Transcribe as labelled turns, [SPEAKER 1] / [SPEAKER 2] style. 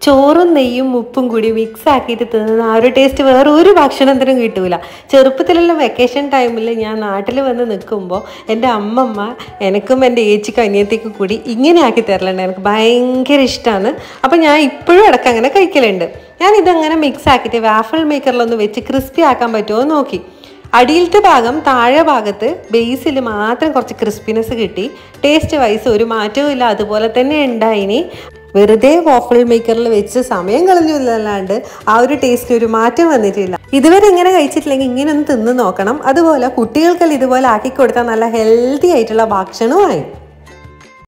[SPEAKER 1] ചോറും നെയ്യും ഉപ്പും കൂടി മിക്സ് ആക്കിയിട്ട് തിന്നുന്ന ആ ഒരു ടേസ്റ്റ് വേറെ ഒരു ഭക്ഷണത്തിനും കിട്ടൂല. ചെറുപ്പത്തിലെല്ലാം വെക്കേഷൻ ടൈമിൽ ഞാൻ നാട്ടിൽ വന്ന് നിൽക്കുമ്പോൾ എന്റെ അമ്മമ്മ എനിക്കും എന്റെ ഏച്ചിക്കും അനിയത്തിക്കും കൂടി ഇങ്ങനെ ആക്കി തരലുണ്ട്. എനിക്ക് ഭയങ്കര ഇഷ്ടമാണ് അപ്പം ഞാൻ ഇപ്പോഴും ഇടയ്ക്ക് അങ്ങനെ കഴിക്കലുണ്ട്. ഞാൻ ഇതങ്ങനെ മിക്സ് ആക്കിയിട്ട് വാഫിൾ മേക്കറിലൊന്ന് വെച്ച് ക്രിസ്പി ആക്കാൻ പറ്റുമോ എന്ന് നോക്കി. അടിയിലത്തെ ഭാഗം താഴെ ഭാഗത്ത് ബേസിൽ മാത്രം കുറച്ച് ക്രിസ്പിനെസ് കിട്ടി. ടേസ്റ്റ് വൈസ് ഒരു മാറ്റവും ഇല്ല. അതുപോലെ തന്നെ ഉണ്ടായിനി. വെറുതെ വോഫിൾ മേക്കറിൽ വെച്ച് സമയം കളഞ്ഞില്ലല്ലാണ്ട് ആ ഒരു ടേസ്റ്റ് ഒരു മാറ്റം വന്നിട്ടില്ല. ഇതുവരെ ഇങ്ങനെ കഴിച്ചിട്ടില്ലെങ്കിൽ ഇങ്ങനെ ഒന്ന് തിന്ന് നോക്കണം. അതുപോലെ കുട്ടികൾക്കെല്ലാം ഇതുപോലെ ആക്കി കൊടുത്താൽ നല്ല ഹെൽത്തി ആയിട്ടുള്ള ഭക്ഷണമായി